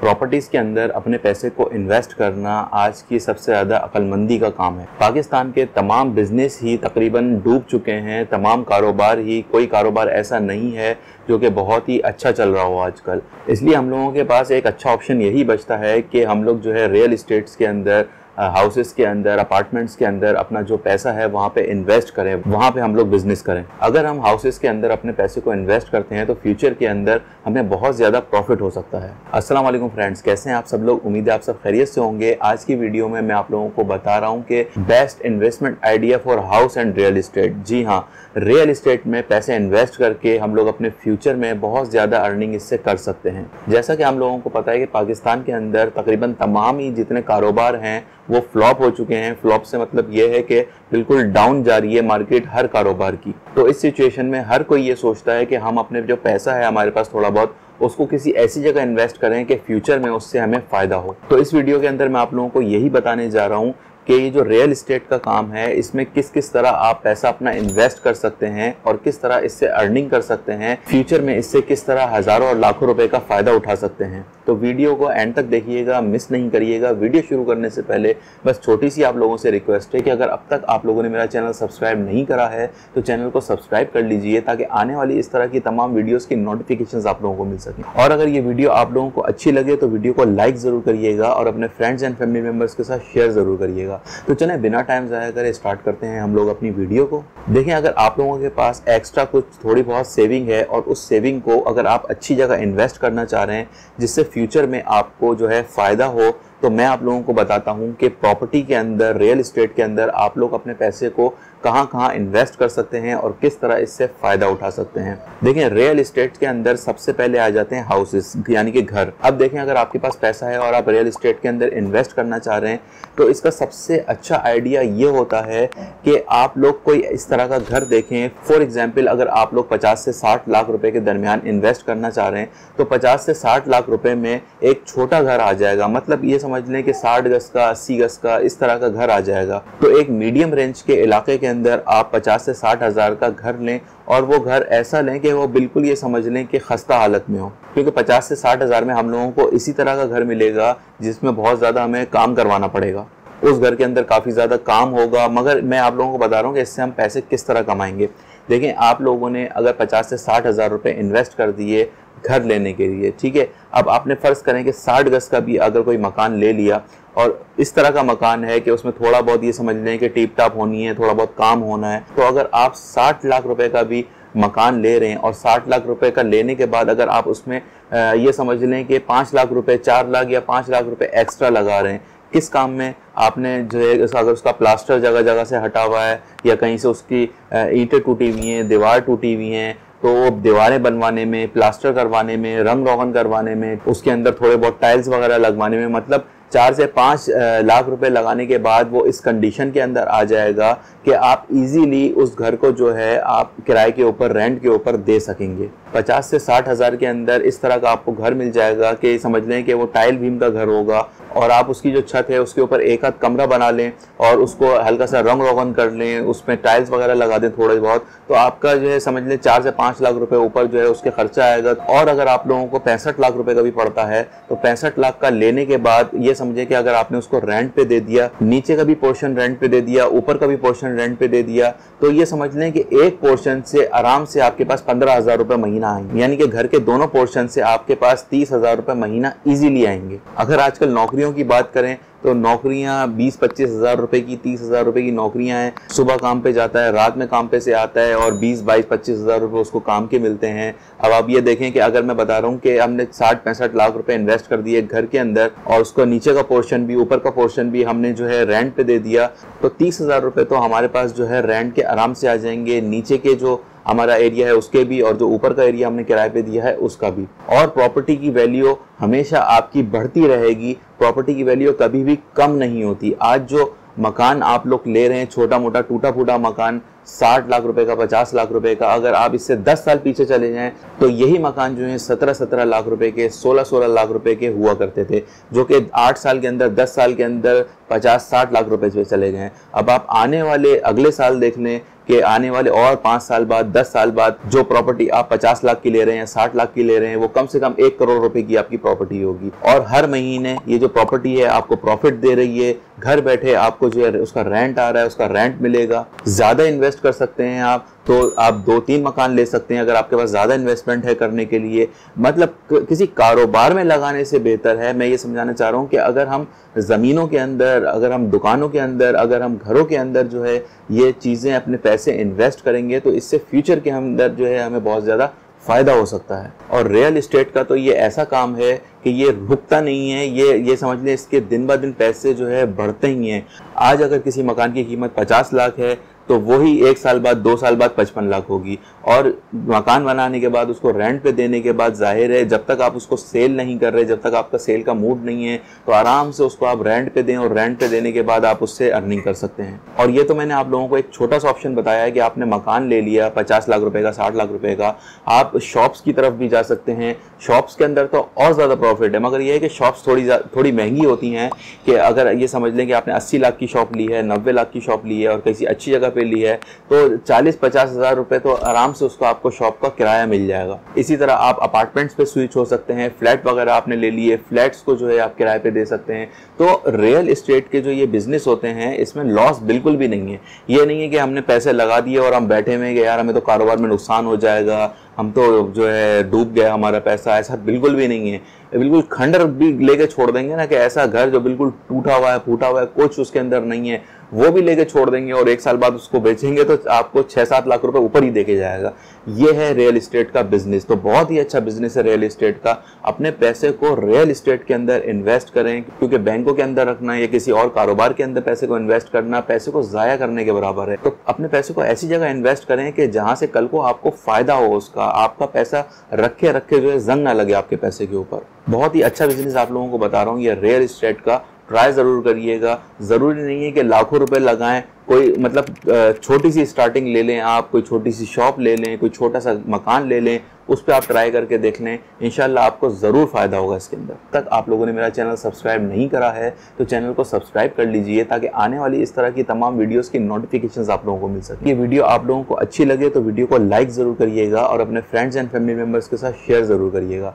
Properties के अंदर अपने पैसे को इन्वेस्ट करना आज की सबसे ज़्यादा अकलमंदी का काम है। पाकिस्तान के तमाम बिज़नेस ही तकरीबन डूब चुके हैं, तमाम कारोबार ही, कोई कारोबार ऐसा नहीं है जो कि बहुत ही अच्छा चल रहा हो आजकल। इसलिए हम लोगों के पास एक अच्छा ऑप्शन यही बचता है कि हम लोग जो है रियल इस्टेट्स के अंदर हाउसेस के अंदर अपार्टमेंट्स के अंदर अपना जो पैसा है, वहाँ पे इन्वेस्ट करें। वहाँ पे हम लोग बिज़नेस करें। अगर हम हाउसेस के अंदर अपने पैसे को इन्वेस्ट करते हैं तो फ्यूचर के अंदर हमें बहुत ज़्यादा प्रॉफिट हो सकता है। अस्सलाम वालेकुम फ्रेंड्स कैसे हैं आप सब लोग? उम्मीद है आप सब खैरियत से होंगे। आज की वीडियो में मैं आप लोगों को बता रहा हूँ कि best investment idea for house and real estate जी हाँ रियल इस्टेट में पैसे इन्वेस्ट करके हम लोग अपने फ्यूचर में बहुत ज़्यादा अर्निंग इससे कर सकते हैं। जैसा कि हम लोगों को पता है कि पाकिस्तान के अंदर तकरीबन तमाम ही जितने कारोबार हैं वो फ्लॉप हो चुके हैं। फ्लॉप से मतलब ये है कि बिल्कुल डाउन जा रही है मार्केट हर कारोबार की। तो इस सिचुएशन में हर कोई ये सोचता है कि हम अपने जो पैसा है हमारे पास थोड़ा बहुत, उसको किसी ऐसी जगह इन्वेस्ट करें कि फ्यूचर में उससे हमें फ़ायदा हो। तो इस वीडियो के अंदर मैं आप लोगों को यही बताने जा रहा हूँ कि ये जो रियल इस्टेट का काम है, इसमें किस किस तरह आप पैसा अपना इन्वेस्ट कर सकते हैं और किस तरह इससे अर्निंग कर सकते हैं फ्यूचर में इससे किस तरह हज़ारों और लाखों रुपए का फ़ायदा उठा सकते हैं। तो वीडियो को एंड तक देखिएगा मिस नहीं करिएगा। वीडियो शुरू करने से पहले बस छोटी सी आप लोगों से रिक्वेस्ट है कि अगर अब तक आप लोगों ने मेरा चैनल सब्सक्राइब नहीं करा है तो चैनल को सब्सक्राइब कर लीजिए ताकि आने वाली इस तरह की तमाम वीडियोज़ की नोटिफिकेशन आप लोगों को मिल सके। और अगर ये वीडियो आप लोगों को अच्छी लगे तो वीडियो को लाइक ज़रूर करिएगा और अपने फ्रेंड्स एंड फैमिली मेंबर्स के साथ शेयर ज़रूर करिएगा। तो चले, बिना टाइम ज़ाया करें स्टार्ट करते हैं हम लोग अपनी वीडियो को। देखें, अगर आप लोगों के पास एक्स्ट्रा कुछ थोड़ी बहुत सेविंग है और उस सेविंग को अगर आप अच्छी जगह इन्वेस्ट करना चाह रहे हैं, जिससे फ्यूचर में आपको जो है फ़ायदा हो तो मैं आप लोगों को बताता हूँ कि प्रॉपर्टी के अंदर रियल इस्टेट के अंदर आप लोग अपने पैसे को कहाँ कहाँ इन्वेस्ट कर सकते हैं और किस तरह इससे फ़ायदा उठा सकते हैं। देखें रियल इस्टेट के अंदर सबसे पहले आ जाते हैं हाउसेस यानी कि घर। अब देखें, अगर आपके पास पैसा है और आप रियल इस्टेट के अंदर इन्वेस्ट करना चाह रहे हैं तो इसका सबसे अच्छा आइडिया ये होता है कि आप लोग कोई इस तरह का घर देखें। फॉर एग्ज़ाम्पल अगर आप लोग पचास से साठ लाख रुपए के दरमियान इन्वेस्ट करना चाह रहे हैं तो पचास से साठ लाख रुपए में एक छोटा घर आ जाएगा। मतलब ये समझ लें कि साठ गज का, अस्सी गज का इस तरह का घर आ जाएगा। तो एक मीडियम रेंज के इलाके के अंदर आप पचास से साठ हज़ार का घर लें और वो घर ऐसा लें कि वो बिल्कुल ये समझ लें कि खस्ता हालत में हो। क्योंकि पचास से साठ हज़ार में हम लोगों को इसी तरह का घर मिलेगा जिसमें बहुत ज़्यादा हमें काम करवाना पड़ेगा। उस घर के अंदर काफ़ी ज़्यादा काम होगा, मगर मैं आप लोगों को बता रहा हूँ कि इससे हम पैसे किस तरह कमाएँगे। देखें, आप लोगों ने अगर पचास से साठ हज़ार रुपये इन्वेस्ट कर दिए घर लेने के लिए, ठीक है? अब आपने फ़र्ज़ करें कि साठ गज का भी अगर कोई मकान ले लिया और इस तरह का मकान है कि उसमें थोड़ा बहुत ये समझ लें कि टीप टाप होनी है, थोड़ा बहुत काम होना है तो अगर आप साठ लाख रुपए का भी मकान ले रहे हैं और साठ लाख रुपए का लेने के बाद अगर आप उसमें ये समझ लें कि पाँच लाख रुपए, चार लाख या पाँच लाख रुपए एक्स्ट्रा लगा रहे हैं किस काम में आपने जो है, अगर उसका प्लास्टर जगह जगह से हटा हुआ है या कहीं से उसकी ईंटें टूटी हुई हैं, दीवार टूटी हुई हैं तो दीवारें बनवाने में, प्लास्टर करवाने में, रंग रोगन करवाने में, उसके अंदर थोड़े बहुत टाइल्स वगैरह लगवाने में मतलब चार से पाँच लाख रुपए लगाने के बाद वो इस कंडीशन के अंदर आ जाएगा कि आप इजीली उस घर को जो है आप किराए के ऊपर रेंट के ऊपर दे सकेंगे। पचास से साठ हज़ार के अंदर इस तरह का आपको घर मिल जाएगा कि समझ लें कि वो टाइल भीम का घर होगा और आप उसकी जो छत है, उसके ऊपर एक आध कमरा बना लें और उसको हल्का सा रंग रोगन कर लें, उसमें टाइल्स वगैरह लगा दें थोड़े बहुत। तो आपका जो है, समझ लें, चार से पाँच लाख रुपए ऊपर जो है, उसके खर्चा आएगा। और अगर आप लोगों को पैंसठ लाख रुपए का भी पड़ता है तो पैंसठ लाख का लेने के बाद ये समझे कि अगर आपने उसको रेंट पे दे दिया, नीचे का भी पोर्शन रेंट पे दे दिया, ऊपर का भी पोर्शन रेंट पे दे दिया तो ये समझ लें कि एक पोर्शन से आराम से आपके पास पंद्रह हज़ार रुपये महीना आएँगे। यानी कि घर के दोनों पोर्शन से आपके पास तीस हज़ार रुपए महीना इजीली आएँगे। अगर आजकल नौकरियों की बात करें तो नौकरियाँ बीस, पच्चीस हज़ार रुपए की, तीस हज़ार रुपए की नौकरियाँ हैं। सुबह काम पे जाता है, रात में काम पे से आता है और बीस, बाईस, पच्चीस हज़ार रुपए उसको काम के मिलते हैं। अब आप ये देखें कि अगर मैं बता रहा हूँ कि हमने साठ, पैंसठ लाख रुपए इन्वेस्ट कर दिए घर के अंदर और उसको नीचे का पोर्शन भी, ऊपर का पोर्शन भी हमने जो है रेंट पे दे दिया तो तीस हज़ार रुपए तो हमारे पास जो है रेंट के आराम से आ जाएँगे। नीचे के जो हमारा एरिया है उसके भी और जो ऊपर का एरिया हमने किराए पे दिया है उसका भी। और प्रॉपर्टी की वैल्यू हमेशा आपकी बढ़ती रहेगी। प्रॉपर्टी की वैल्यू कभी भी कम नहीं होती। आज जो मकान आप लोग ले रहे हैं छोटा मोटा टूटा फूटा मकान साठ लाख रुपए का, पचास लाख रुपए का, अगर आप इससे दस साल पीछे चले जाएँ तो यही मकान जो है सत्रह सत्रह लाख रुपए के, सोलह सोलह लाख रुपए के हुआ करते थे, जो कि आठ साल के अंदर, दस साल के अंदर पचास साठ लाख रुपए पे चले गए अब आप आने वाले अगले साल देखने कि, आने वाले और पाँच साल बाद, दस साल बाद जो प्रॉपर्टी आप पचास लाख की ले रहे हैं, साठ लाख की ले रहे हैं, वो कम से कम एक करोड़ रुपए की आपकी प्रॉपर्टी होगी। और हर महीने ये जो प्रॉपर्टी है, आपको प्रॉफिट दे रही है। घर बैठे आपको जो है, उसका रेंट आ रहा है, उसका रेंट मिलेगा। ज़्यादा इन्वेस्ट कर सकते हैं आप तो आप दो तीन मकान ले सकते हैं अगर आपके पास ज़्यादा इन्वेस्टमेंट है करने के लिए। मतलब किसी कारोबार में लगाने से बेहतर है। मैं ये समझाना चाह रहा हूँ कि अगर हम ज़मीनों के अंदर, अगर हम दुकानों के अंदर, अगर हम घरों के अंदर जो है ये चीज़ें अपने पैसे इन्वेस्ट करेंगे तो इससे फ्यूचर के अंदर जो है हमें बहुत ज़्यादा फ़ायदा हो सकता है। और रियल इस्टेट का तो ये ऐसा काम है कि ये रुकता नहीं है। ये ये समझ लें, इसके दिन ब दिन पैसे जो है बढ़ते ही हैं। आज अगर किसी मकान की कीमत 50 लाख है तो वही एक साल बाद, दो साल बाद पचपन लाख होगी। और मकान बनाने के बाद, उसको रेंट पे देने के बाद ज़ाहिर है, जब तक आप उसको सेल नहीं कर रहे, जब तक आपका सेल का मूड नहीं है तो आराम से उसको आप रेंट पे दें और रेंट पे देने के बाद आप उससे अर्निंग कर सकते हैं। और ये तो मैंने आप लोगों को एक छोटा सा ऑप्शन बताया है कि आपने मकान ले लिया, पचास लाख रुपए का, साठ लाख रुपए का। आप शॉप्स की तरफ़ भी जा सकते हैं। शॉप्स के अंदर तो और ज़्यादा प्रॉफिट है, मगर ये है कि शॉप्स थोड़ी थोड़ी महँगी होती हैं कि अगर ये समझ लें कि आपने अस्सी लाख की शॉप ली है, नब्बे लाख की शॉप ली है और किसी अच्छी जगह पे ली है तो चालीस पचास हज़ार रुपए तो आराम से उसको आपको शॉप का किराया मिल जाएगा। इसी तरह आप अपार्टमेंट्स पे स्विच हो सकते हैं फ्लैट वगैरह आपने ले लिए फ्लैट्स को जो है आप किराए पे दे सकते हैं। तो रियल इस्टेट के जो ये बिज़नेस होते हैं, इसमें लॉस बिल्कुल भी नहीं है। ये नहीं है कि हमने पैसे लगा दिए और हम बैठे हुए कि यार हमें तो कारोबार में नुकसान हो जाएगा, हम तो जो है डूब गया हमारा पैसा, ऐसा बिल्कुल भी नहीं है। बिल्कुल खंडर भी लेके छोड़ देंगे ना कि ऐसा घर जो बिल्कुल टूटा हुआ है, फूटा हुआ है, कुछ उसके अंदर नहीं है। वो भी लेके छोड़ देंगे और एक साल बाद उसको बेचेंगे तो आपको छह सात लाख रुपए ऊपर ही देके जाएगा। ये है रियल इस्टेट का बिज़नेस तो बहुत ही अच्छा बिज़नेस है रियल इस्टेट का। अपने पैसे को रियल इस्टेट के अंदर इन्वेस्ट करें, क्योंकि बैंकों के अंदर रखना या किसी और कारोबार के अंदर पैसे को इन्वेस्ट करना, पैसे को जाया करने के बराबर है। तो अपने पैसे को ऐसी जगह इन्वेस्ट करें कि जहाँ से कल को आपको फ़ायदा हो उसका, आपका पैसा रखे रखे जो है जंग ना लगे आपके पैसे के ऊपर। बहुत ही अच्छा बिज़नेस आप लोगों को बता रहा हूँ, ये रियल इस्टेट का ट्राई ज़रूर करिएगा। ज़रूरी नहीं है कि लाखों रुपए लगाएँ। कोई मतलब छोटी सी स्टार्टिंग ले लें आप, कोई छोटी सी शॉप ले लें, कोई छोटा सा मकान ले लें, उस पर आप ट्राई करके देख लें। इनशाला आपको ज़रूर फ़ायदा होगा इसके अंदर। तक आप लोगों ने मेरा चैनल सब्सक्राइब नहीं करा है तो चैनल को सब्सक्राइब कर लीजिए ताकि आने वाली इस तरह की तमाम वीडियोस की नोटिफिकेशंस आप लोगों को मिल सके। ये वीडियो आप लोगों को अच्छी लगे तो वीडियो को लाइक ज़रूर करिएगा और अपने फ्रेंड्स एंड फैमिली मेंबर्स के साथ शेयर ज़रूर करिएगा।